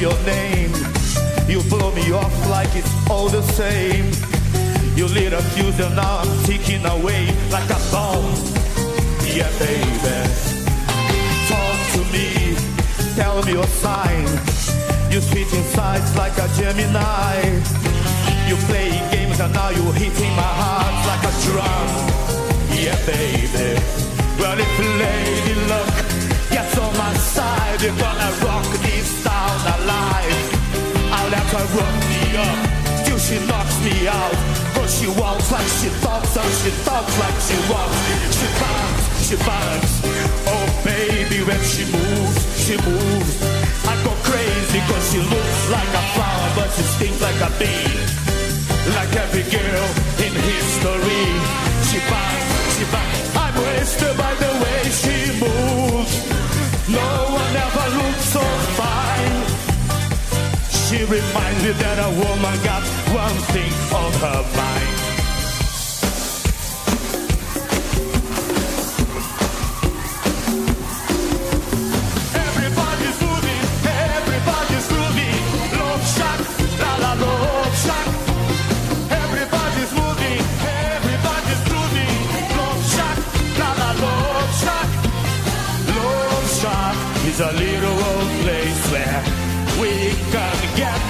your name. You blow me off like it's all the same. You lit a fuse and now I'm ticking away like a bomb. Yeah, baby. Talk to me, tell me your sign. You switching sides like a Gemini. You play games and now you're hitting my heart like a drum. Yeah, baby. Her rock me up till she knocks me out. But she walks like she talks and she talks like she walks. She bangs, she bangs. Oh baby, when she moves, she moves. I go crazy cause she looks like a flower, but she stinks like a bee. Like every girl She reminds me that a woman got one thing on her mind. Everybody's moving, everybody's grooving. Love shack, la la love shack. Everybody's moving, everybody's grooving. Love shack, la la love shack. Love Shack is a little old place where we can get.